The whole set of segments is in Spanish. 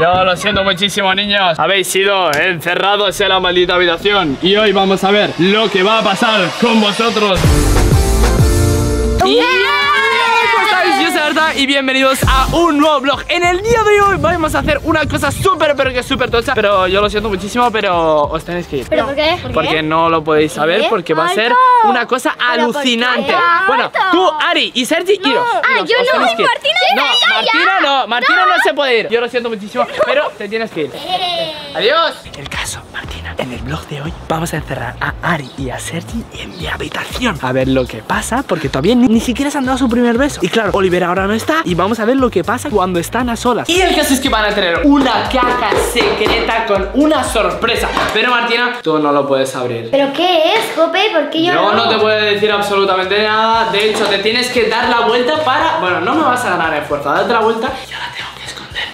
Yo lo siento muchísimo, niños. Habéis sido encerrados en la maldita habitación. Y hoy vamos a ver lo que va a pasar con vosotros. Y... ¿Cómo estáis? Yo soy Arta y bienvenidos a un nuevo vlog En el día de hoy vamos a hacer una cosa súper, pero que súper tocha Pero yo lo siento muchísimo, pero os tenéis que ir ¿Pero por qué? ¿Por Porque qué? no lo podéis saber, porque va a ser Alto. una cosa alucinante. Bueno, tú, Ari y Sergi, iros Ah, yo no. Martina, No. Martina no, no. se puede ir Yo lo siento muchísimo, pero te tienes que ir Eh. Adiós. El caso, Martina, en el vlog de hoy vamos a encerrar a Ari y a Sergi en mi habitación. A ver lo que pasa, porque todavía ni, ni siquiera se han dado su primer beso. Y claro, Oliver ahora no está y vamos a ver lo que pasa cuando están a solas. Y el caso es que van a tener una caja secreta con una sorpresa. Pero Martina, tú no lo puedes abrir. ¿Pero qué es, Jope? ¿Por qué yo Yo no te puedo decir absolutamente nada. De hecho, te tienes que dar la vuelta para. Bueno, no me vas a ganar en fuerza. Date la vuelta y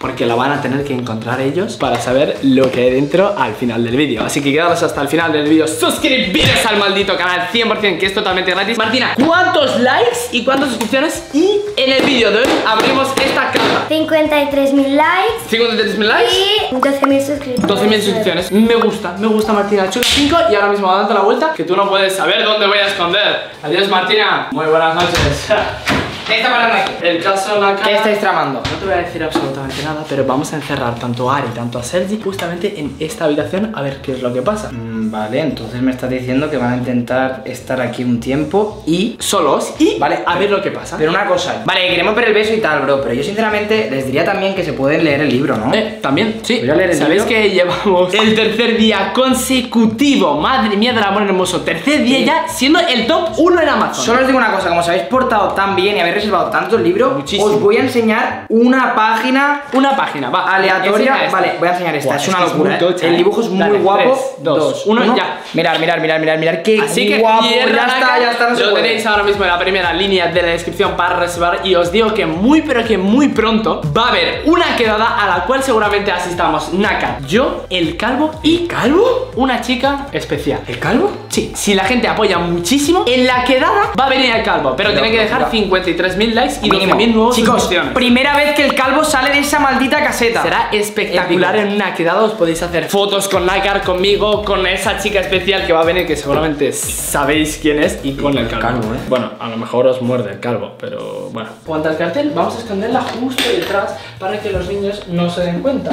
Porque la van a tener que encontrar ellos para saber lo que hay dentro al final del vídeo. Así que quedaros hasta el final del vídeo. Suscribiros al maldito canal 100% que es totalmente gratis. Martina, ¿cuántos likes y cuántas suscripciones? Y en el vídeo de hoy abrimos esta caja. 53.000 likes 53.000 likes. y 12.000 suscriptores 12.000 suscripciones. Me gusta, me gusta Martina. Chula 5 y ahora mismo dando la vuelta que tú no puedes saber dónde voy a esconder. Adiós Martina. Muy buenas noches. ¿Qué está pasando aquí? El caso la cara. ¿Qué estáis tramando? No te voy a decir absolutamente nada, pero vamos a encerrar tanto a Ari tanto a Sergi justamente en esta habitación a ver qué es lo que pasa. Mm, Vale, entonces me estás diciendo que van a intentar estar aquí un tiempo y... Solos y Vale, a ver lo que pasa. Pero una cosa, vale, queremos ver el beso y tal, bro, pero yo sinceramente les diría también que se pueden leer el libro, ¿no? Eh, también, sí. Voy a leer el ¿Sabéis libro. que llevamos el tercer día consecutivo? Madre mía del amor hermoso. Tercer día Sí. ya siendo el top 1 en Amazon. Solo os digo una cosa, como os habéis portado tan bien y habéis reservado tanto el libro, os voy a enseñar una página. Una página, va. Aleatoria. Vale, voy a enseñar esta. Es una locura. ¿eh? El ¿eh? dibujo es muy guapo. 3, 2, 2 1, 1, ya. Mirar, mirar, mirar, mirar, mirar. Qué Así que guapo. Ya está, ya está. No lo tenéis ahora mismo en la primera línea de la descripción para reservar. Y os digo que muy, pero que muy pronto va a haber una quedada a la cual seguramente asistamos Naka, yo, el calvo y. ¿Calvo? Una chica especial. ¿El calvo? Sí. Si la gente apoya muchísimo, en la quedada va a venir el calvo. Pero, pero tiene que dejar 53 3.000 likes y 12.000 nuevos Chicos, primera vez que el calvo sale de esa maldita caseta. Será espectacular en una quedada Os podéis hacer fotos con Nagar, conmigo Con esa chica especial que va a venir Que seguramente sabéis quién es Y con el calvo, ¿eh? ¿eh? Bueno, a lo mejor os muerde el calvo Pero bueno. Cuanto al cartel, vamos a esconderla justo detrás Para que los niños no se den cuenta.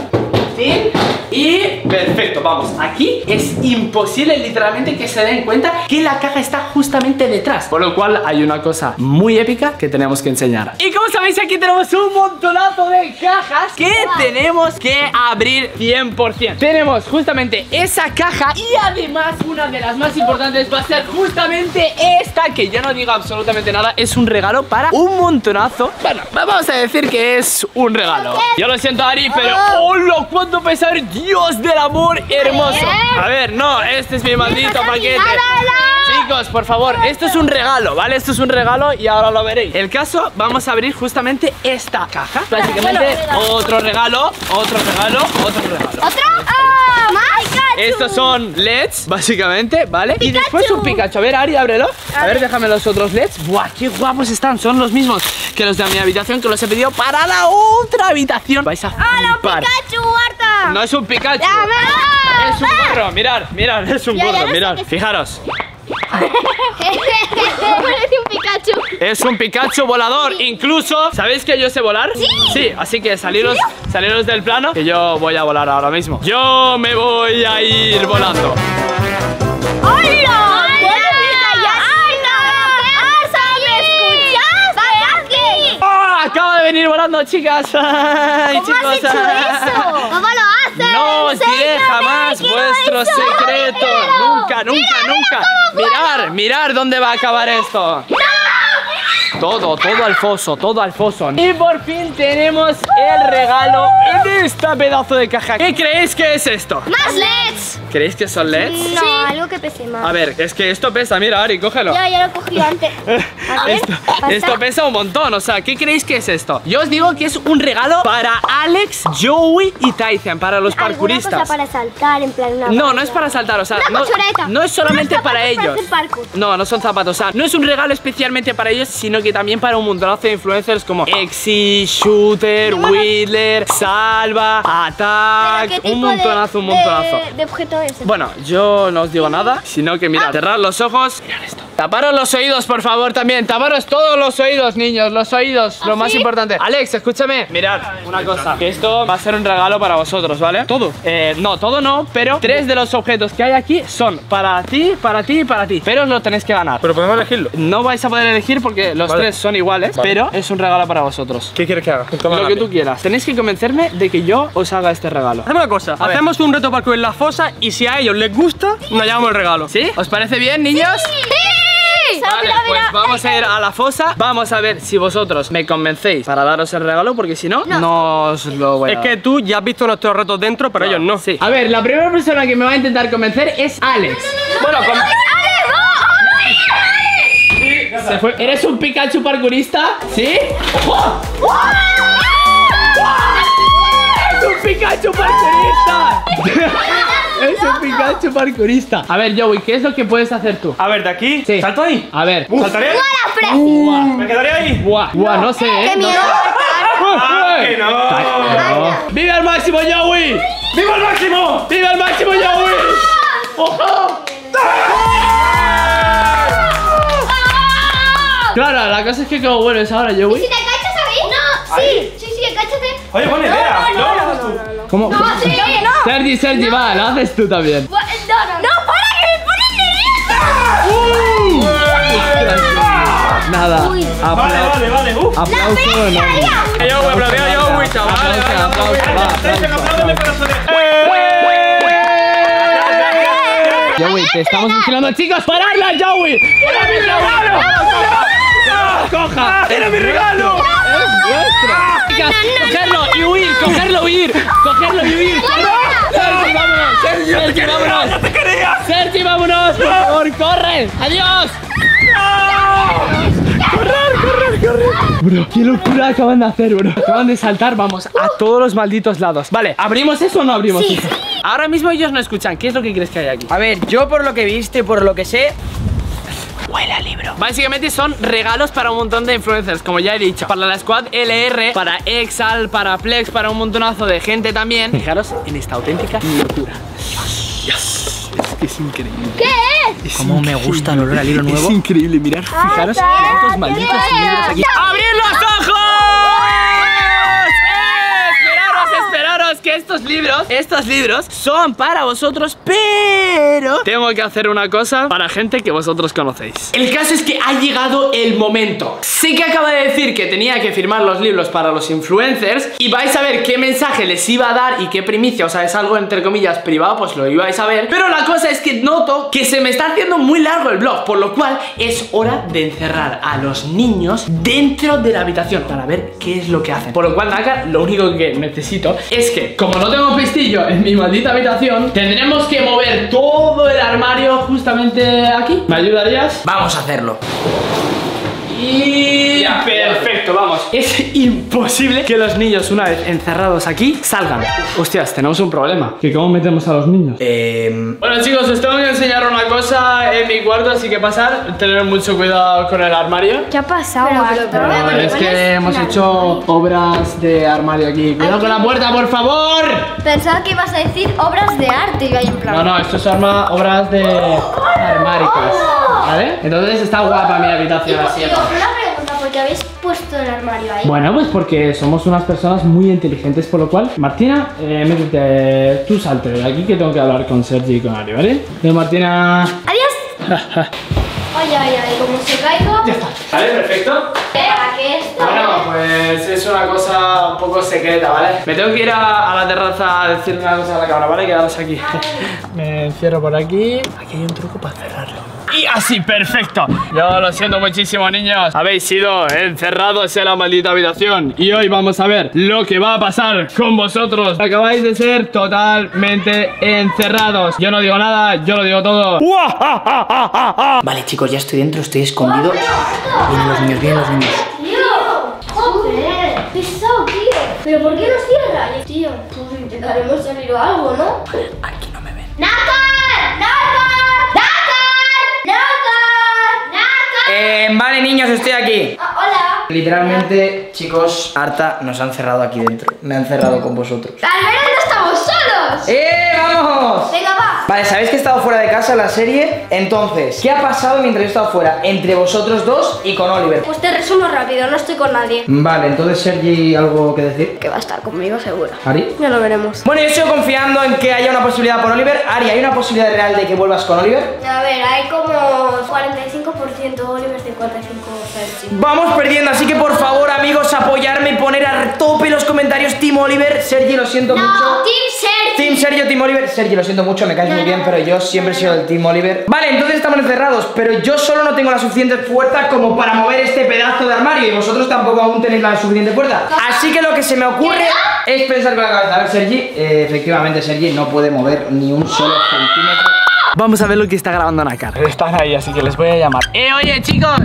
Y perfecto, vamos. Aquí es imposible literalmente que se den cuenta que la caja está justamente detrás. Por lo cual hay una cosa muy épica que tenemos que enseñar. Y como sabéis, aquí tenemos un montonazo de cajas que tenemos que abrir 100%. Tenemos justamente esa caja y además una de las más importantes va a ser justamente esta que yo no digo absolutamente nada. Es un regalo para un montonazo. Bueno, vamos a decir que es un regalo. Yo lo siento, Ari, pero ¡hola! ¿Cuánto pesa? Dios del amor hermoso. A ver, no, este es mi maldito paquete. Chicos, por favor, esto es un regalo, ¿vale? Esto es un regalo y ahora lo veréis. El caso, vamos a abrir justamente esta caja. Básicamente, otro regalo, otro regalo, otro regalo. ¿Otro? ¡My God! Estos son LEDs, básicamente, ¿vale? Y después un Pikachu. A ver, Ari, ábrelo. A ver, déjame los otros LEDs. ¡Buah, qué guapos están! Son los mismos que los de mi habitación, que los he pedido para la otra habitación. Vais a ¡Hala, flipar. Pikachu! No es un Pikachu. ¡Ya, me Es un gorro, mirad, mirad, es un que sí. Fijaros, Parece un Pikachu. es un Pikachu volador. Incluso, ¿sabéis que yo sé volar? Sí. Sí, así que saliros, saliros del plano, que yo voy a volar ahora mismo. Yo me voy a ir volando. ¡Hola! ¡Ah! Acabo de venir volando, chicas. Ay, ¿Cómo has chicos. hecho eso? No os diré jamás vuestro secreto. Nunca, nunca, nunca. Mirar, mirar dónde va a acabar esto. Todo, todo al foso, todo al foso. Y por fin tenemos el regalo esta pedazo de caja. ¿Qué creéis que es esto? ¡Más LEDs! ¿Creéis que son LEDs? No, algo que pese más. A ver, es que esto pesa, mira, Ari, cógelo. Ya, ya lo he cogido antes. A ver, Esto, pesa un montón, o sea, ¿qué creéis que es esto? Yo os digo que es un regalo para Alex, Joey y Tyson, para los ¿Alguna parkouristas. cosa para saltar, en plan una No, no es para saltar, o sea, Una no, es solamente para ellos. No, no son zapatos, o sea, no es un regalo especialmente para ellos, sino que también para un montonazo de influencers como Exi, Shooter, Whittler, Salva, ¿Pero Attack, qué tipo un montonazo, un de- montonazo. De, objeto es? Bueno, yo no os digo nada, sino que Ah. mirad, cerrad los ojos. Mirad esto. Taparos los oídos, por favor, también. Taparos todos los oídos, niños, los oídos, ¿Ah, lo más importante. Alex, escúchame. Mirad, una cosa, que esto va a ser un regalo para vosotros, ¿vale? ¿Todo? Eh, no, todo no, pero tres de los objetos que hay aquí son para ti, para ti y para ti. Pero os lo tenéis que ganar. Pero podemos elegirlo. No vais a poder elegir porque los Vale. tres son iguales, Vale. pero es un regalo para vosotros. ¿Qué quieres que haga? Lo que tú quieras. Tenéis que convencerme de que yo os haga este regalo. Hacemos una cosa, A ver. hacemos un reto parkour en la fosa y si a ellos les gusta, nos llevamos el regalo. ¿Sí? ¿Os parece bien, niños? ¡Sí! Vale, pues vamos a ir a la fosa. Vamos a ver si vosotros me convencéis para daros el regalo, porque si no, no, os lo voy a Es que tú ya has visto nuestros retos dentro, pero ellos no. Sí. A ver, la primera persona que me va a intentar convencer es Alex. Bueno, con- se fue. ¿Eres un Pikachu parkourista? ¿Sí? ¡Oh! ¡Es un Pikachu parkourista! ¡Es un Pikachu parkourista! A ver, Joey, ¿qué es lo que puedes hacer tú? A ver, de aquí, Sí. ¿salto ahí? A ver. ¿Saltaré? Buah. ¿Me quedaré ahí? Buah, buah, no sé, ¿eh? ¡Qué miedo! ¡Ah, que no! No. ¡Viva el máximo, Joey! ¡Viva el máximo! ¡Viva el máximo, Joey! ¡Ojo! Claro, la cosa es que como vuelves ahora, ¿Si Joey. te cachas ahí? No, sí. Oye, buena idea. no, No, no, no. ¿Cómo? No, sí, oye, no. Sergi, Sergi, va, lo haces tú también. No, no, no, para que me ponen nerviosa. Nada. Vale, vale, vale. Uf. Aplauso enorme. Yo, güey, aplaudí a Joey, chaval. Aplauso, aplauso. ¡Eh! Joey, te estamos vigilando, chicos. ¡Paradla, Joey! ¡Era mi regalo! ¡Coja! ¡Era mi regalo! ¡Es vuestro! Chicas, cogerlo y huir, cogerlo y huir, cogerlo y huir. Sergi, vámonos, Sergi, Sergi, vámonos. ¡Te quería! Sergi, vámonos, por favor, corre. Adiós. Correr, correr, correr. Bro, qué locura acaban de hacer, bro. Acaban de saltar, vamos, a todos los malditos lados. Vale, ¿abrimos eso o no abrimos eso? Ahora mismo ellos no escuchan. ¿Qué es lo que crees que hay aquí? A ver, yo por lo que viste y por lo que sé, Huele a libro. Básicamente son regalos para un montón de influencers, como ya he dicho. Para la squad LR, para Exal, para Plex, para un montonazo de gente también. Fijaros en esta auténtica locura. Dios, Dios. Es que es increíble. ¿Qué es? como me gusta el olor al hilo nuevo. Es increíble, mirar. Fijaros en estos malditos libros aquí. ¡Abrid los ojos! Estos libros son para vosotros, pero tengo que hacer una cosa para gente que vosotros conocéis. El caso es que ha llegado el momento. Sé que acaba de decir que tenía que firmar los libros para los influencers y vais a ver qué mensaje les iba a dar y qué primicia, o sea, es algo entre comillas privado, pues lo ibais a ver. Pero la cosa es que noto que se me está haciendo muy largo el blog, por lo cual es hora de encerrar a los niños dentro de la habitación para ver qué es lo que hacen. Por lo cual, Naka, lo único que necesito es que, como no tengo en mi maldita habitación, tendremos que mover todo el armario justamente aquí. ¿Me ayudarías? Vamos a hacerlo. Y ya, perfecto, vamos. Es imposible que los niños, una vez encerrados aquí, salgan. Hostias, tenemos un problema. ¿Que cómo metemos a los niños? Eh, Bueno chicos, os tengo que enseñar una cosa en mi cuarto, así que pasar, tener mucho cuidado con el armario. ¿Qué ha pasado, No, es que hemos hecho obras de armario aquí. Cuidado con la puerta, por favor. Pensaba que ibas a decir obras de arte y en plan. No, no, esto se arma obras de armáricas. ¿Vale? Entonces está guapa mi habitación así. Una pregunta, ¿por qué habéis puesto el armario ahí? Bueno, pues porque somos unas personas muy inteligentes, por lo cual, Martina, eh, métete, tú salte de aquí que tengo que hablar con Sergi y con Ari, ¿vale? Eh, Martina. Adiós. Ay, ay, ay, como se caigo. ya está. ¿Vale? Perfecto. ¿Para qué esto? Bueno, pues es una cosa un poco secreta, ¿vale? Me tengo que ir a, a la terraza a decir una cosa a la cámara, ¿vale? Quedaros aquí. Me encierro por aquí. Aquí hay un truco para cerrarlo. Así, perfecto. Yo lo siento muchísimo, niños. Habéis sido encerrados en la maldita habitación. Y hoy vamos a ver lo que va a pasar con vosotros. Acabáis de ser totalmente encerrados. Yo no digo nada, yo lo digo todo. Vale, chicos, ya estoy dentro, estoy escondido. Vienen los niños, vienen los niños. Tío, joder, pesado, tío. ¿Pero por qué nos cierra? Tío, pues intentaremos salir o algo, ¿no? Aquí no me ven. ¡Nácar! Eh, vale, niños, estoy aquí. Ah, hola. Literalmente, chicos, harta nos han cerrado aquí dentro. Me han cerrado con vosotros. Al menos no estamos solos. ¡Eh, vamos! Venga, va. Vale, sabéis que he estado fuera de casa en la serie. Entonces, ¿qué ha pasado mientras yo he estado fuera? Entre vosotros dos y con Oliver. Pues te resumo rápido, no estoy con nadie. Vale, entonces Sergi, ¿algo que decir? Que va a estar conmigo, seguro. ¿Ari? Ya lo veremos. Bueno, yo estoy confiando en que haya una posibilidad por Oliver. Ari, ¿hay una posibilidad real de que vuelvas con Oliver? A ver, hay como 45% Oliver, 55% Sergi. Vamos perdiendo, así que por favor, amigos, apoyarme y poner a tope los comentarios Team Oliver. Sergi, lo siento mucho. No, Team Sergi. Team Sergio, Team Oliver. Sergi, lo siento mucho, me caes muy bien, pero yo siempre he sido del Team Oliver. Vale, entonces estamos encerrados, pero yo solo no tengo la suficiente fuerza como para mover este pedazo de armario y vosotros tampoco aún tenéis la suficiente fuerza. Así que lo que se me ocurre es pensar con la cabeza. A ver, Sergi, eh, efectivamente, Sergi no puede mover ni un solo centímetro. Vamos a ver lo que está grabando Nakar. Están ahí, así que les voy a llamar. ¡Eh, oye, chicos!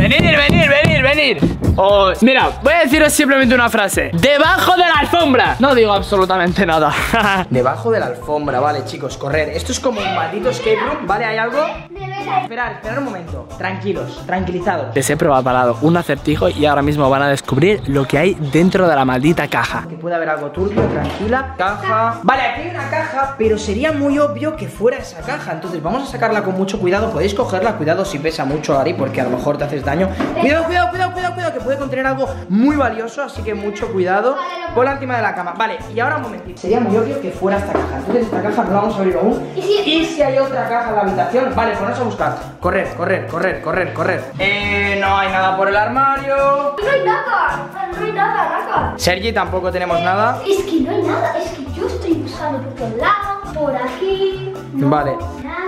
Venir, venir, venir, venir. Oh, mira, voy a deciros simplemente una frase. Debajo de la alfombra. No digo absolutamente nada. Debajo de la alfombra, vale, chicos, correr. Esto es como un maldito escape room, ¿vale? ¿Hay algo? Esperar, esperar un momento. Tranquilos, tranquilizados. Les he preparado un acertijo y ahora mismo van a descubrir lo que hay dentro de la maldita caja. Que puede haber algo turbio, tranquila. Caja. Vale, aquí hay una caja, pero sería muy obvio que fuera esa caja. Entonces vamos a sacarla con mucho cuidado. Podéis cogerla, cuidado si pesa mucho, Ari, porque a lo mejor te haces daño. Cuidado, cuidado, cuidado, cuidado, cuidado, que puede contener algo muy valioso, así que mucho cuidado. Ponla encima de la cama. Vale, y ahora un momentito. Sería muy obvio que fuera esta caja. Entonces esta caja no la vamos a abrir aún. ¿Y si- ¿Y si hay otra caja en la habitación? Vale, ponos a buscar. Correr, correr, correr, correr, correr. Eh, no hay nada por el armario. No hay nada, no hay nada, nada. Sergi, tampoco tenemos nada. Es que no hay nada, es que yo estoy buscando por todos lados, por aquí. no Vale.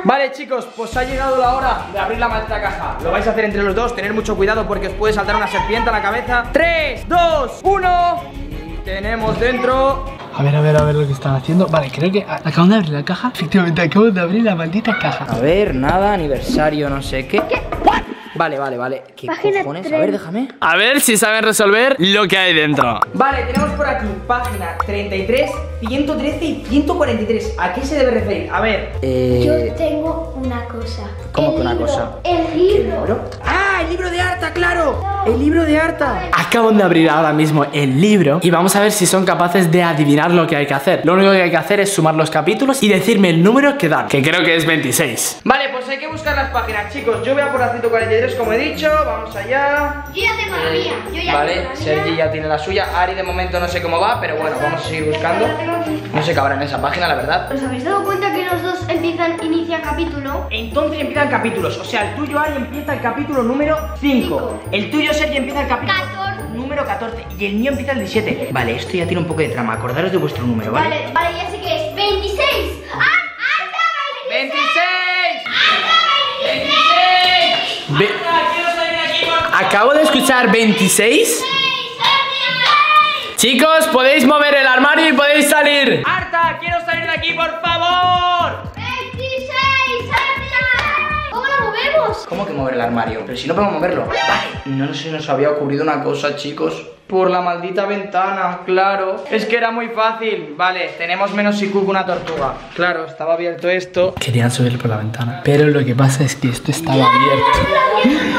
Vale, chicos, pues ha llegado la hora de abrir la maldita caja. Lo vais a hacer entre los dos, tener mucho cuidado porque os puede saltar una serpiente a la cabeza. 3, 2, 1. Y tenemos dentro. A ver, a ver, a ver lo que están haciendo. Vale, creo que acaban de abrir la caja. Efectivamente, acabo de abrir la maldita caja. A ver, nada, aniversario, no sé qué. Vale, vale, vale. ¿Qué Página cojones? A ver, déjame. A ver si saben resolver lo que hay dentro. Vale, tenemos por aquí página 33, 113 y 143. ¿A qué se debe referir? A ver. Eh. Yo tengo una cosa. ¿Cómo El que una cosa? El ¿Qué libro. libro? ¡Ah! ¡El libro de Arta, claro! ¡El libro de Arta! Acaban de abrir ahora mismo el libro y vamos a ver si son capaces de adivinar lo que hay que hacer. Lo único que hay que hacer es sumar los capítulos y decirme el número que dan, que creo que es 26. Vale, pues hay que buscar las páginas, chicos. Yo voy a por la 143, como he dicho. Vamos allá. Yo ya tengo la mía. Yo ya Vale, tengo la Sergi mía. ya tiene la suya. Ari de momento no sé cómo va, pero bueno, vamos a seguir buscando. No sé qué habrá en esa página, la verdad. ¿Os habéis dado cuenta que empiezan, inician capítulo? Entonces empiezan capítulos. O sea, el tuyo Ari empieza el capítulo número 5. Cinco. El tuyo Sergi empieza el capítulo número 14. Y el mío empieza el 17. Vale, esto ya tiene un poco de trama. Acordaros de vuestro número, ¿vale? Vale, vale, ya sé que es 26. ¡Ah! ¡Anda, 26! ¡26! Ve- Acabo de escuchar 26. Chicos, podéis mover el armario y podéis salir. ¡Arta! ¡Quiero salir de aquí, por favor! ¿Cómo que mover el armario? Pero si no podemos moverlo. Vale, no se nos había ocurrido una cosa, chicos. Por la maldita ventana, claro. Es que era muy fácil. Vale, tenemos menos IQ que una tortuga. Claro, estaba abierto esto. Querían subir por la ventana, pero lo que pasa es que esto estaba abierto.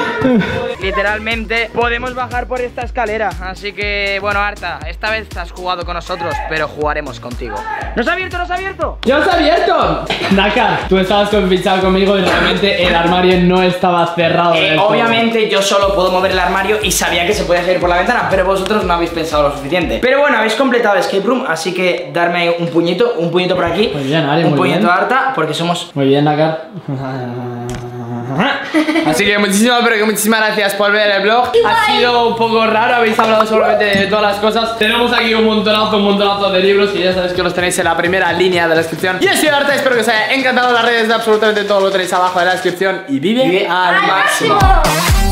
Literalmente podemos bajar por esta escalera. Así que, bueno, Arta, esta vez has jugado con nosotros, pero jugaremos contigo. ¿Nos ha abierto? ¿Nos ha abierto? ¡Ya os ha abierto! Dakar, tú estabas confichado conmigo y realmente el armario no estaba cerrado. Eh, del todo. obviamente yo solo puedo mover el armario y sabía que se podía salir por la ventana, pero vosotros no habéis pensado lo suficiente. Pero bueno, habéis completado el escape room, así que darme un puñito, un puñito por aquí. Muy bien, Ari, Un puñito bien. harta, porque somos. Muy bien, Dakar. Así que muchísimas, pero que muchísimas gracias por ver el blog. Ha sido un poco raro, habéis hablado solamente de todas las cosas. Tenemos aquí un montonazo, un montonazo de libros que ya sabéis que los tenéis en la primera línea de la descripción. Y así Arte, espero que os haya encantado las redes de absolutamente todo lo tenéis abajo de la descripción. Y vive, al máximo. máximo.